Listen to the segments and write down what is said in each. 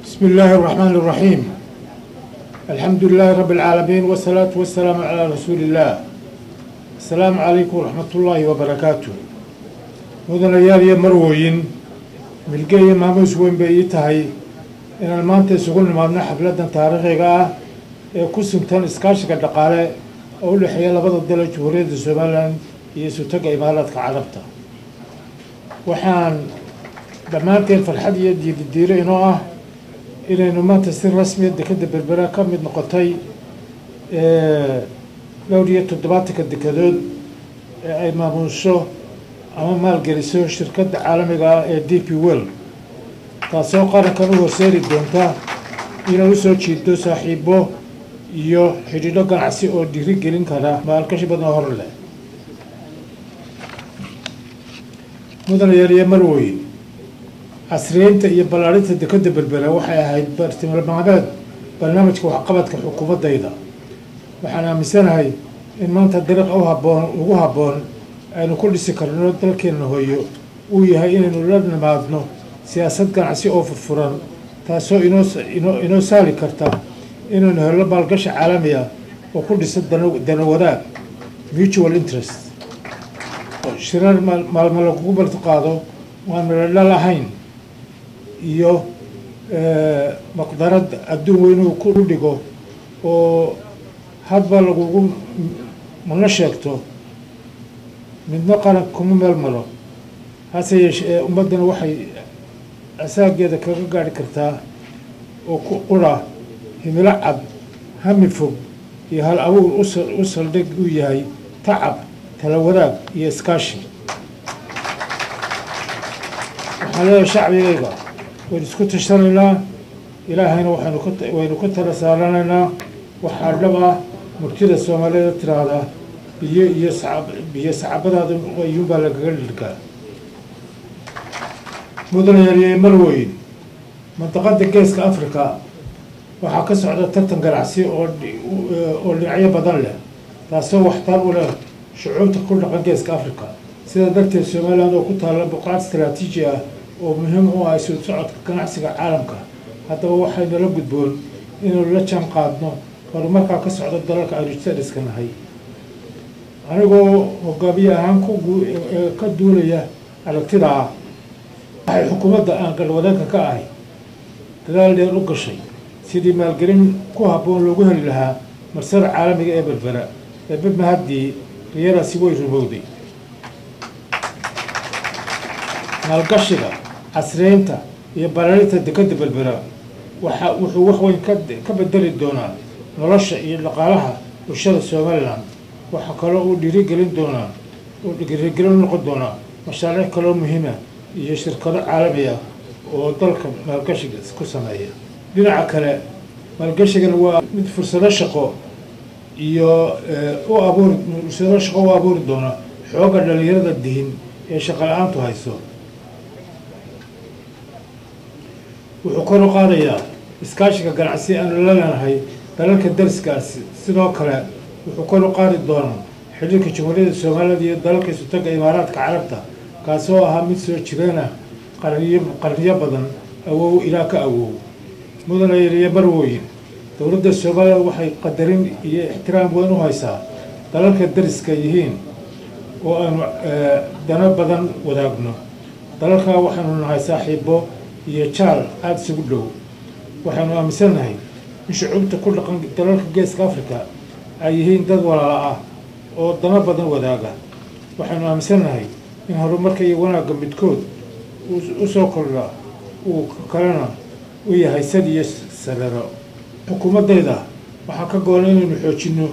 بسم الله الرحمن الرحيم الحمد لله رب العالمين والصلاة والسلام على رسول الله السلام عليكم ورحمة الله وبركاته mudanayaal iyo marwooyin milgeeyo maamuus weyn bay ii tahay inaan maanta isugu nimaadno xafladdan taariikhiga ah ee ku suntan iskaashiga dhaqaale oo u dhexeeya labada dalo jamhuuriyadda somalilan iyo isutaga imaaraadka carabta waxaan dhammaanteen farxad iyo diiridiiro inoo ah inaynu maanta si rasmiya dekadda berbera ka mid noqotay dhowr iyo toddobaatanka dekadood ee ay maamuusho ama maalgeliso shirkadda caalamiga ah ee d p well taasoo qarankan u horseedi doonta inay u soo jiido saaxiibo iyo xidhiidho ganacsi oo dhiiri gelin kara maalgashi badan oo hor leh mudanayaal iyo marweyn casriyeynta iyo ballaarinta dekadda berbera waxay ahayd bartilmaameed barnaamijka waxqabadka xukuumaddayda waxaan aaminsanahay in maanta dariiqa u haboon ugu habboon aynu ku dhisi karno dalkeenna hooyo uu yahay inaynu la nimaadno siyaasad ganacsi oo furfuran taasoo inoo saali karta inaynu helno maalgashi caalami ah oo ku dhisa dana wadaag mutual interest. Shirar maalmo lagugu baltiqaado waan meladhal ahayn iyo maqdarad adduun weynuu ku dhigo oo hadba lagugu mana sheegto midna qaran kuma meel maro hase yeeshee ummaddana waxay asaageeda kaga gaari kartaa oo ku qura himilo cad hami fog iyo hal abuur u saldhig uu yahay tacab tala wadaag iyo iskaashi. Waxaan leeyahay shacbigayga waynu isku tashanaynaa. Ilaahayna waxaynu ka waynu ka tala saaranaynaa. Waxaa dhab ah murtida soomaalida tiraahda. Biyo iyo sacab biyo sacabadaada ayuunbaa lagaga dhirgaa mudanayaaliye marweyn mantaqada geeska africa waxaa ka socda tartan ganacsi oo oo dhinacyo badan leh taasoo waxtar u leh shucuubta ku dhaqan geeska africa sidaa darteed somaliland oo ku taalla buqaad istaraatiiji ah oo muhiim u ah isu socodka ganacsiga caalamka. Haddaba waxay nala gudboon inaynu la jaan qaadno horumarkaa ka socda dalalka aynu nahay anigoo hogaamiye ahaan ka duulaya aragtida ah waxay xukuumadda aan galwadeenka ka ahay dadaal dheer u gashay. Sidii maalgelin ku habboon loogu heli lahaa marsada caalamiga ee berbera eebe mahaddii riyadaasi way rumowday maalgashiga casriyeynta iyo ballaarinta dekadda berbera waxa wuxuu wax weyn ka bedeli doonaa nolosha iyo dhaqaalaha bulshada somalilan waxaa kaloo uu dhiirigelin doonaa uu dhiirigelin u noqon doonaa mashaariic kaloo muhiima iyo shirkado caalami ah oo dalka maalgashiga ku sameeya. Dhinaca kale maalgashigan waa mid fursado shaqo iyo u abuuri fursado shaqo u abuuri doona xoogga dhalinyarada dihin ee shaqo la'aantu hayso wuxuu kor u qaadayaa iskaashiga ganacsi aanu la leenahay. Dalalka dariskaasi sidoo kale wuxuu kor u qaadi doonaa xidhiirka jamhuuriyadda soomaaliyad iyo dalalka isutaga imaaraadka carabta kaasoo ahaa mid soo jireena qarniyo badan awow ilaa ka awow. Mudanayariyo marwooyin dowladda soomaaliya waxay qadarin iyo ixtiraam weyn u haysaa dalalka dariska yihiin oo aanu dano badan wadaagno. Dalalkaa waxaynu nahay saaxiibo iyo jaal aada isugu dhow. Waxaynu aaminsannahay in shucuubta ku dhaqan dalalka geeska africa ay yihiin dad walaala ah oo dano badan wadaaga. Waxaynu aaminsannahay in horumarka iyo wanaagga midkood u soo kordha uu kalena u yahay sad iyo sarero. Xukuumaddayda waxaa ka goona inaynu xoojinno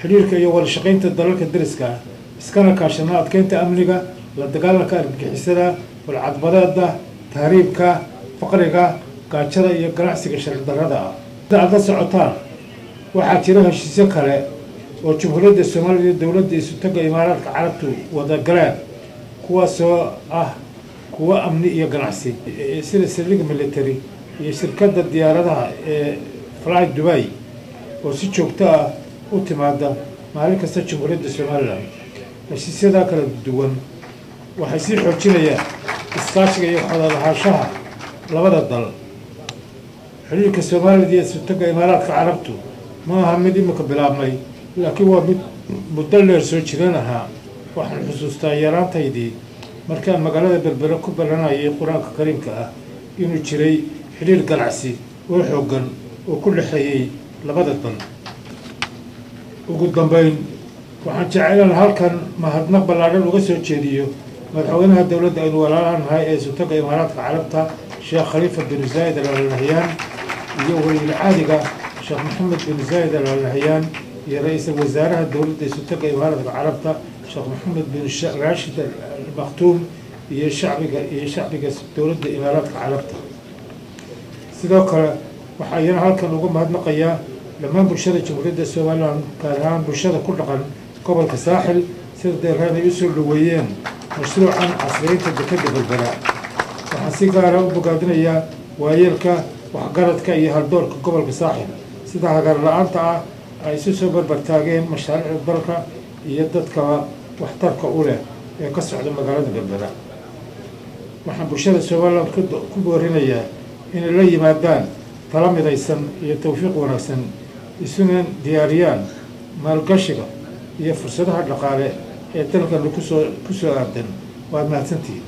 xidhiirka iyo wada shaqaynta dalalka dariska iskana kaashano adkeynta amniga la dagaalanka argagixisada walcadbadeeda tahriibka faqriga gaajada iyo ganacsiga shardarrada ah sida aad la socotaan waxaa jira heshiisyo kale oo jamhuuriyadda soomaaliya iyo dowladda isutaga imaaraadka carabtu wada galeen kuwaasoo ah kuwo amni iyo ganacsi. Sida saldhigga military iyo shirkadda diyaaradaha ee fly dubay oo si joogto ah u timaada maalin kasta jamhuuriyadda somalilan heshiisyadaa kala duwan waxay sii xoojinayaan iskaashiga iyo xodadahaanshaha labada dal. Xiriirka soomaalida iyo isutaga imaaraadka carabtu ma aha mid imika bilaabmay laakiin waa mid muddo dheer soo jiran ahaa. Waxaan xusuustaa yaraantaydii markaan magaalada berbere ku ballanayay qur'aanka kariimka ah inuu jiray xidhiir ganacsi oo xooggan oo ku dhexeeyey labada dal. Ugu dambeyn waxaan jeclaan halkan mahadnaq ballaadhan uga soo jeediyo madaxweynaha dowladda aynu walaalaanahay ee isutaga imaaraadka carabta sheekh khaliifa bin zaayid al nahyaan iyo waliil caadiga sheekh maxamed bin zaayid al nahyaan iyo ra'iisul wasaaraha dowladda isutaga imaaraadka carabta sheekh maxamed bin raashid almaktuum iyo shacbiga iyo shacbiga dowladda imaaraadka carabta. Sidoo kale waxaa iyana halkan uga mahadnaqayaa dhammaan bulshada jamhuuriyadda somalilan gaar ahaan bulshada ku dhaqan gobolka saaxil sida deeraan ay u soo dhaweeyeen mashruucan casriyeynta dekadda berbera waxaan si gaara u bogaadinayaa waayeelka waxgaradka iyo haldoorka gobolka saaxil. Sida hagaar la'aanta ah ay isu soo barbartaageen mashaariicda dalka iyo dadkaba waxtarka u leh ee ka socda magaalada berbera waxaan bulshada somalilan ku boorinayaa inay la yimaadaan tala midaysan iyo tawfiiq wanaagsan isuna diyaariyaan maalgashiga iyo fursadaha dhaqaale ee dalkanu ku soo ku soo aadan. Waad mahadsantihiin